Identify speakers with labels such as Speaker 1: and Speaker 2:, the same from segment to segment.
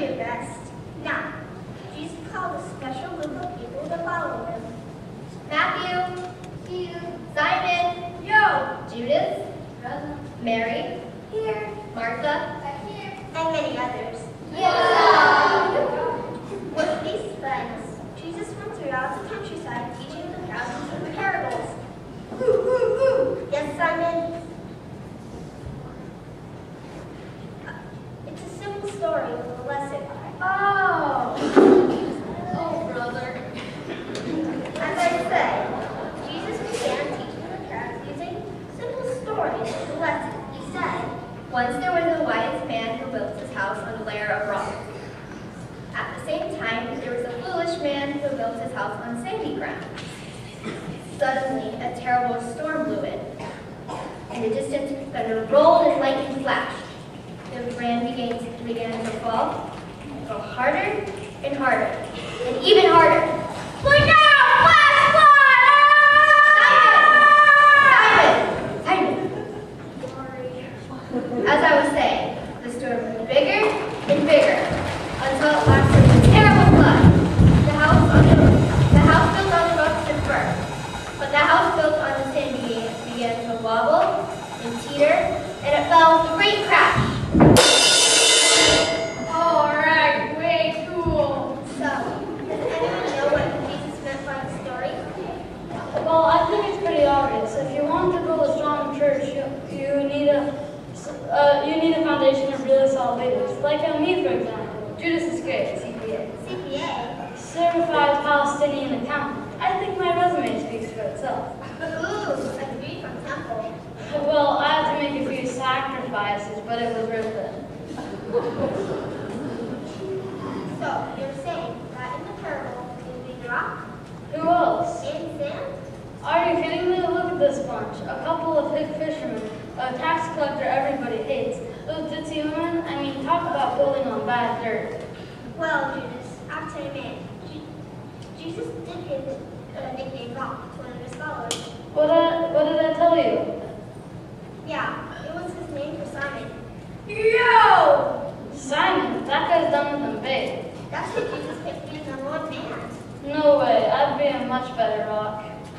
Speaker 1: best. Now, Jesus called a special group of people to follow him.
Speaker 2: Matthew, here. Simon, Yo, Judas, Mary,
Speaker 1: here,
Speaker 2: Martha,
Speaker 1: here, and many others.
Speaker 2: Yeah. Amen.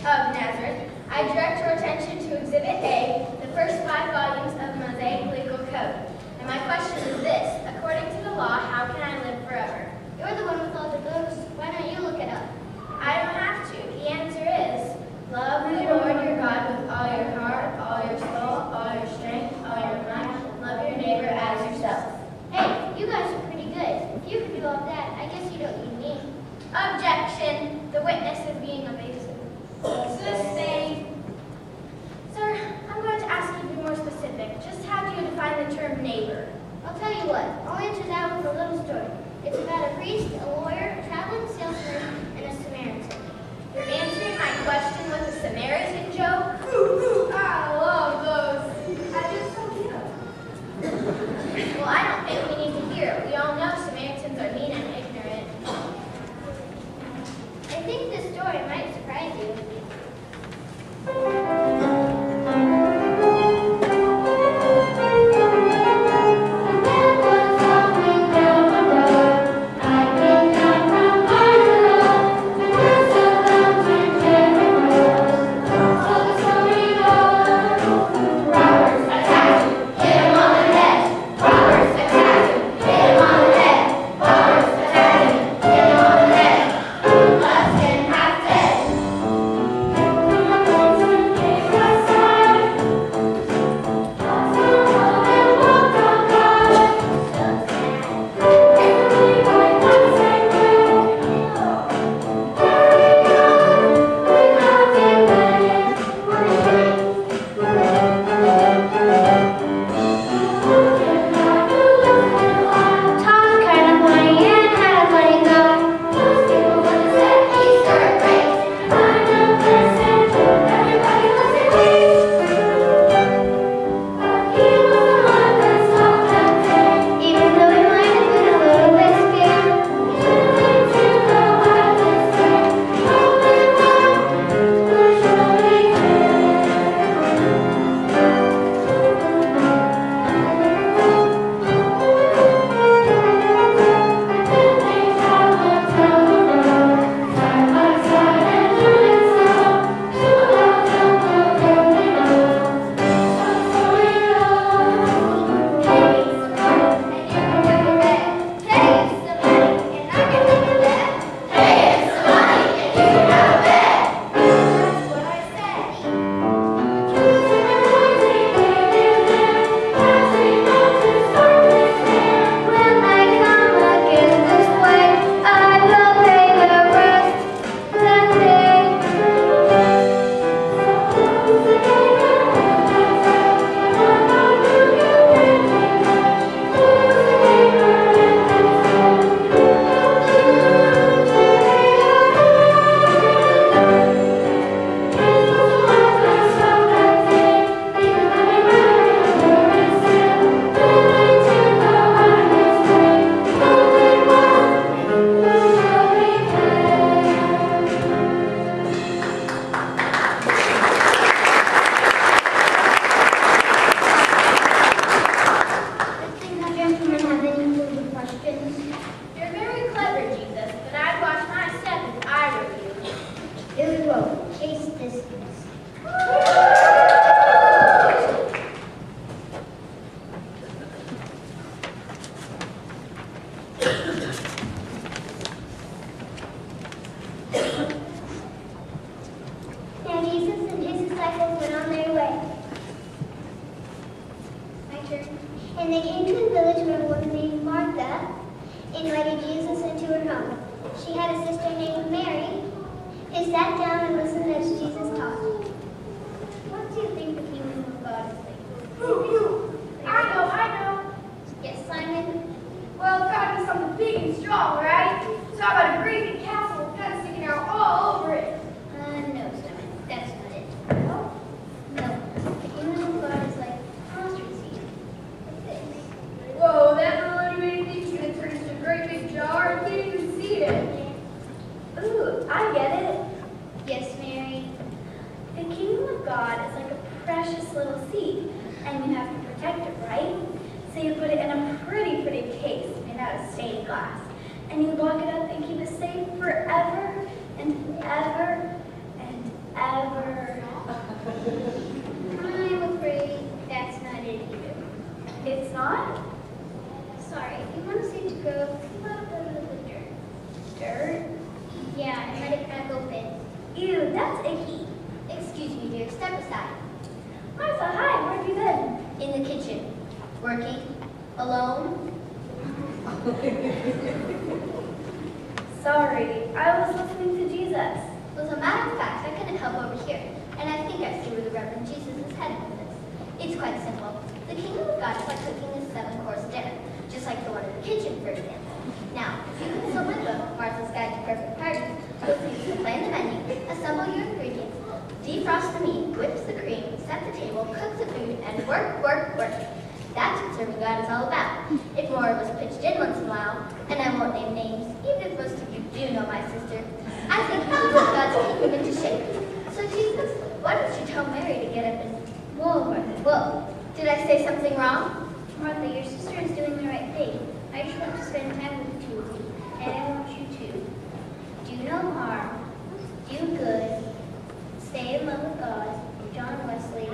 Speaker 2: Of
Speaker 1: Nazareth,
Speaker 2: I direct your attention to Exhibit A, the first five volumes of the Mosaic Legal Code. And my question is this, according to the law, how can I live forever?
Speaker 1: You're the one with all the books. Why don't you look it up?
Speaker 2: I don't have to. The answer is, love the Lord your God with all your heart, all your soul, all your strength, all your mind. Love your neighbor as yourself.
Speaker 1: Hey, you guys are pretty good. If you can do all that, I guess you don't need me.
Speaker 2: Objection. The witness is being evasive. Sir, I'm going to ask you to be more specific. Just how do you define the term neighbor?
Speaker 1: I'll tell you what. I'll answer that with a little story. It's about a priest, a lawyer, a traveling salesman, and a Samaritan.
Speaker 2: You're answering my question with a Samaritan joke? I love those.
Speaker 3: Sorry, you want to see it to grow, you gotta go to the dirt.
Speaker 2: dirt.
Speaker 3: Yeah, and let it crack open.
Speaker 2: Ew, that's icky.
Speaker 3: Excuse me, dear. Step aside.
Speaker 2: Martha, hi, where have you been?
Speaker 3: In the kitchen. Working. Alone.
Speaker 2: Sorry, I was listening to Jesus.
Speaker 3: Well, as a matter of fact, I couldn't help over here. And I think I see where the Reverend Jesus is heading with this. It's quite simple. The kingdom of God is like cooking a seven-course dinner, just like the one in the kitchen, for example. Now, if you consult my book, Martha's Guide to Perfect Parties, you'll see can plan the menu, assemble your ingredients, defrost the meat, whip the cream, set the table, cook the food, and work, work, work. That's what serving God is all about. If more was pitched in once in a while, and I won't name names, even if most of you do know my sister, I think can put God's kingdom into shape. So Jesus, why don't you tell Mary to get up and... Whoa, Martha, whoa. Did I say something wrong? Martha, your sister is doing the right thing. I just want to spend time with the two of you, and I want you to do no harm, do good, stay in love with God, John Wesley.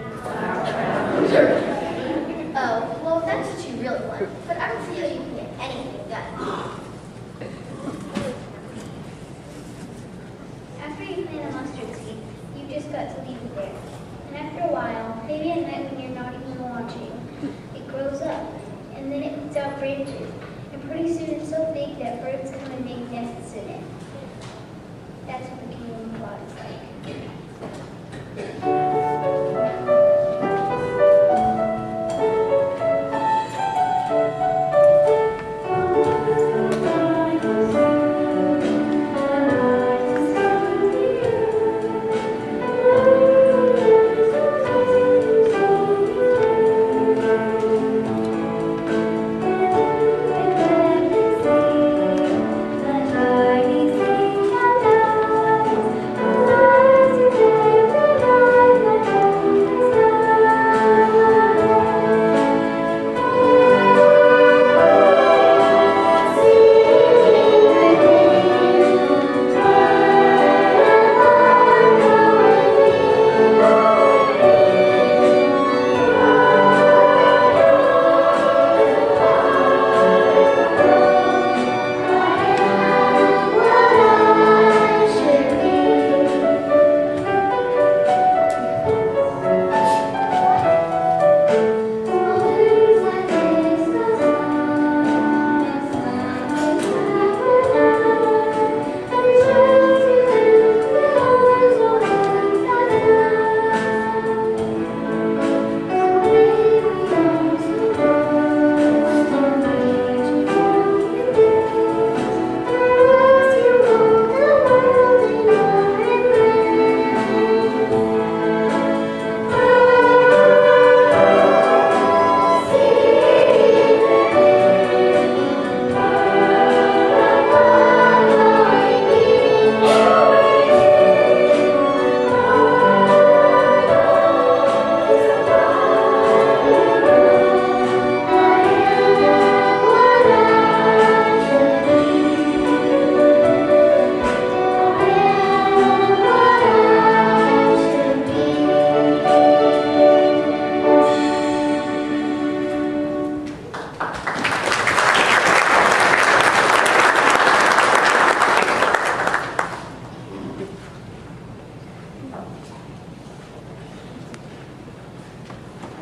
Speaker 3: Oh, well, that's what you really want. But I don't see how you can get anything done. After you plant a mustard seed, you've just got to leave it there. And after a while, maybe at night when you're not even watching, it grows up. And then it puts out branches. And pretty soon it's so big that birds come and make nests in it.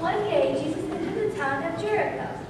Speaker 2: One day, Jesus entered the town of Jericho.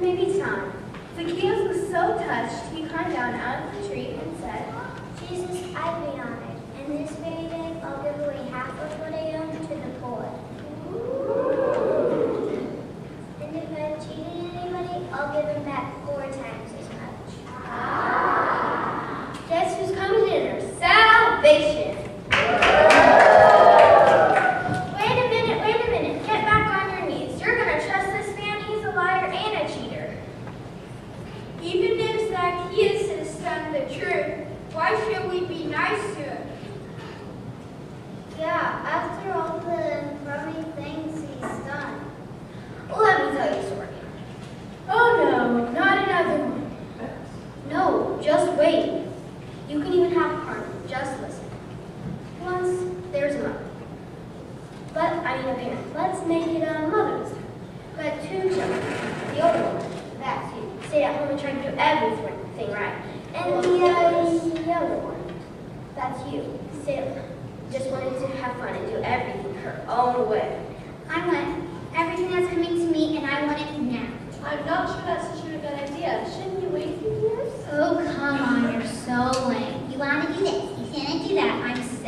Speaker 2: Maybe may time. Zacchaeus was so touched, he climbed down out of the tree and said,
Speaker 3: Jesus, I've been honored, and this very day I'll give away half of what I own to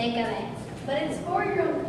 Speaker 1: make
Speaker 3: of it.
Speaker 2: But it's
Speaker 1: four-year-old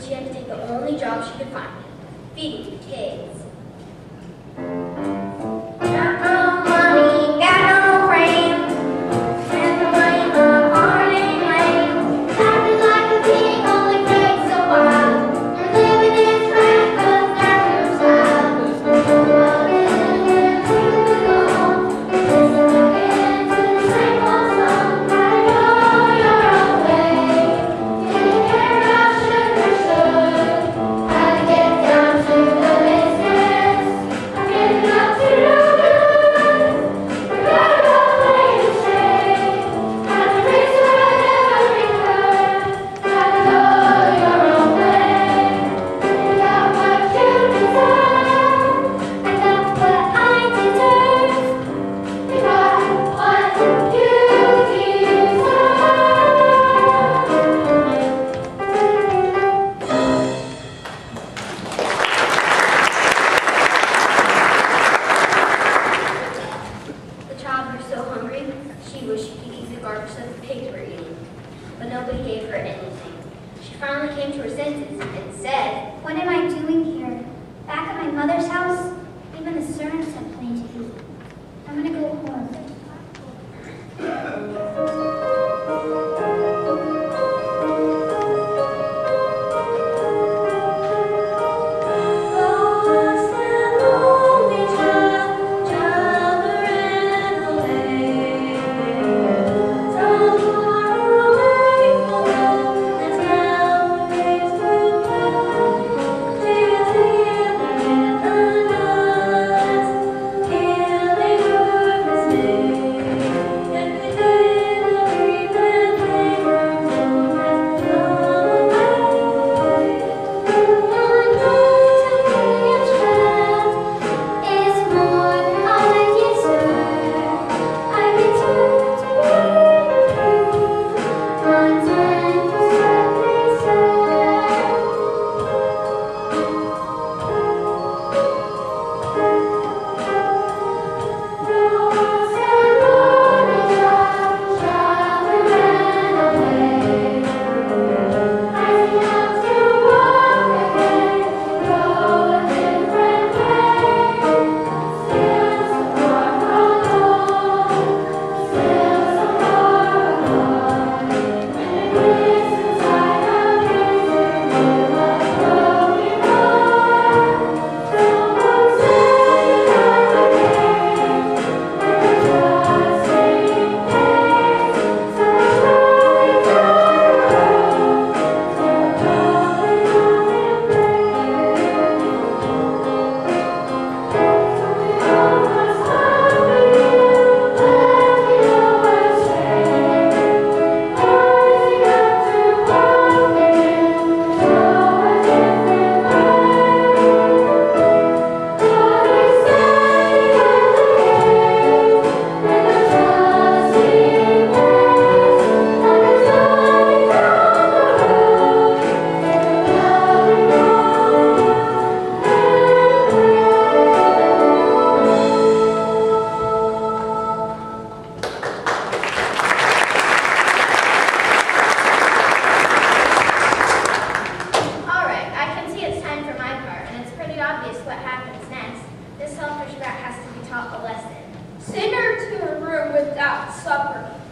Speaker 1: she had to take the
Speaker 4: only
Speaker 1: job she could find, feeding
Speaker 3: the
Speaker 1: pigs.
Speaker 2: Supper.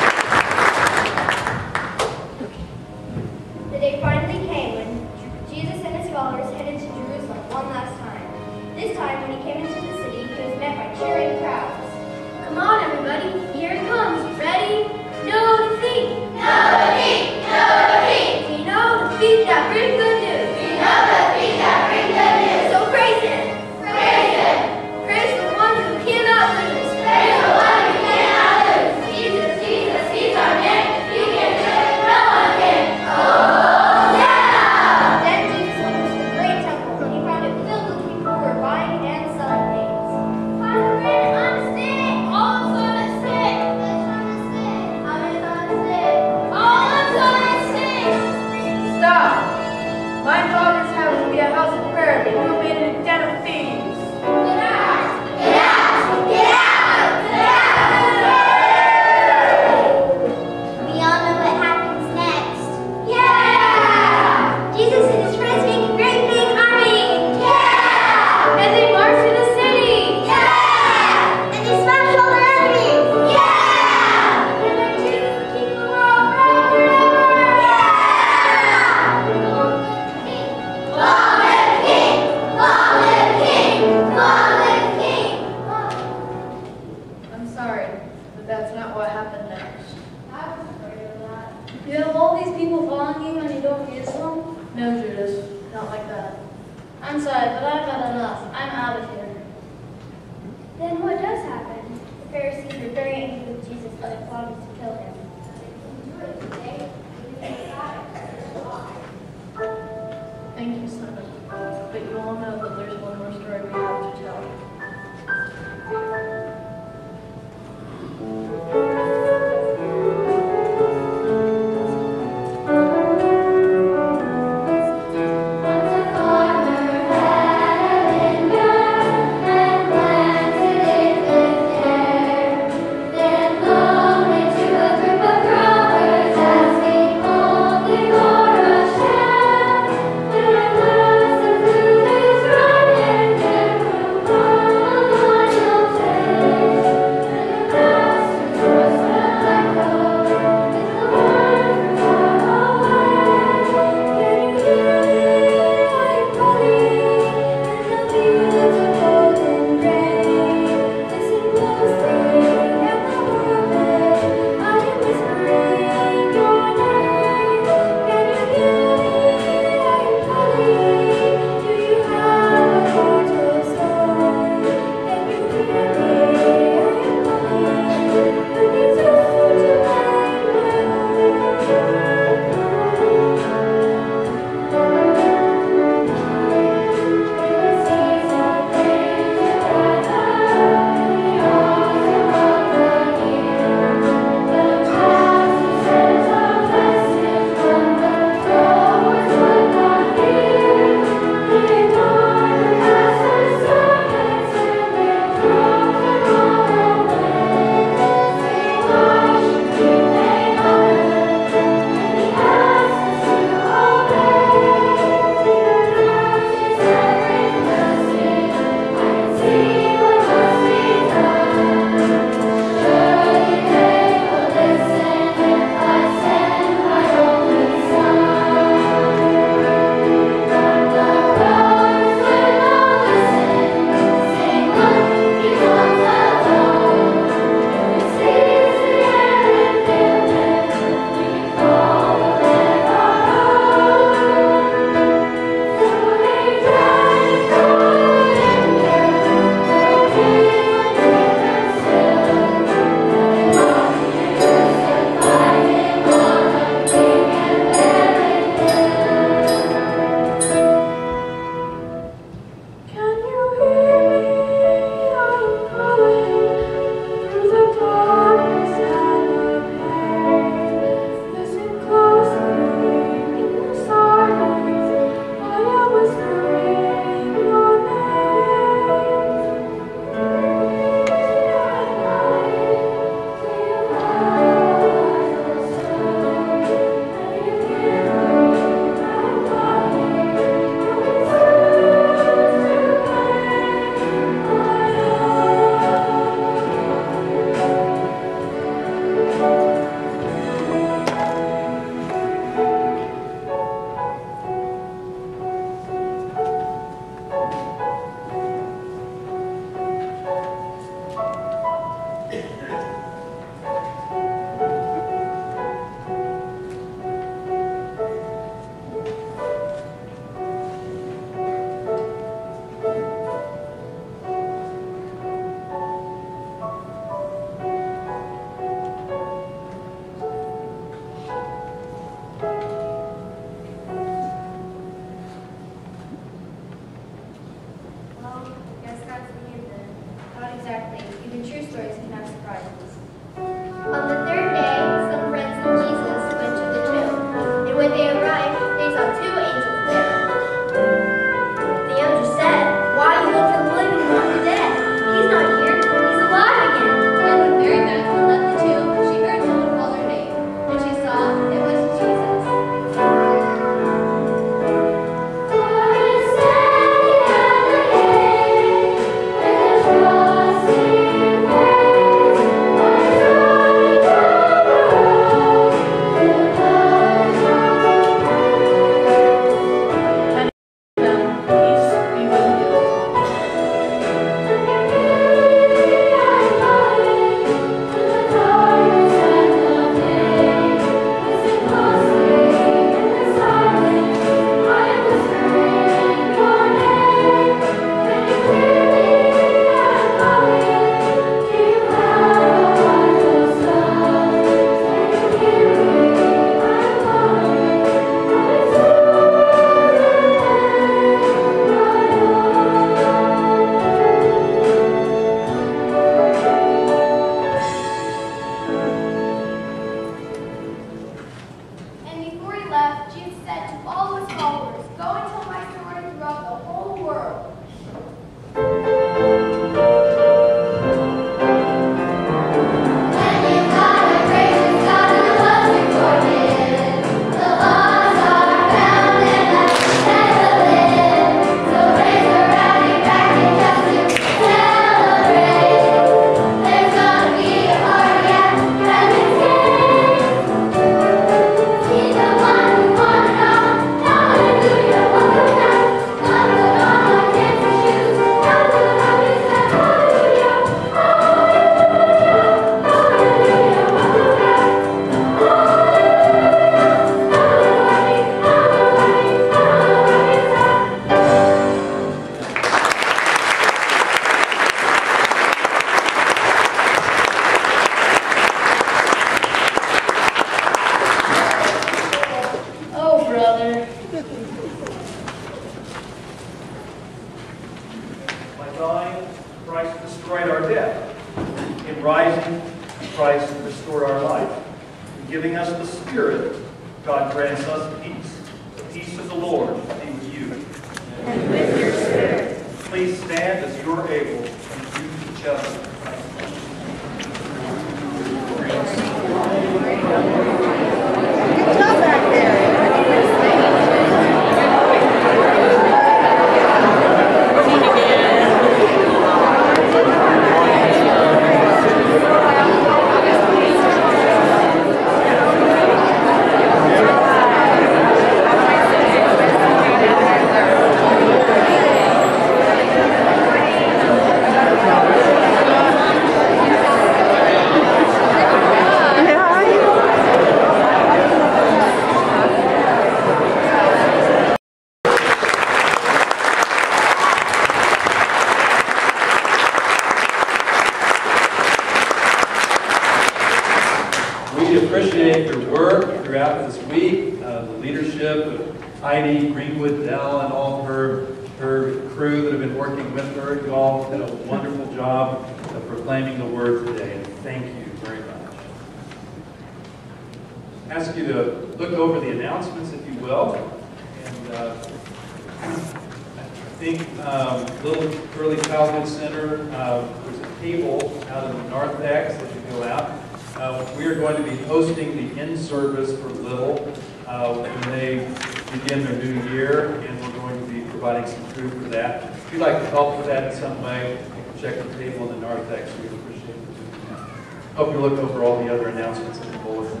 Speaker 5: look over all the other announcements in the bulletin.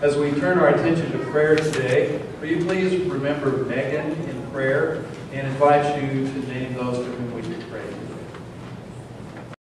Speaker 5: As we turn our attention to prayer today, will you please remember Megan in prayer and invite you to name those to whom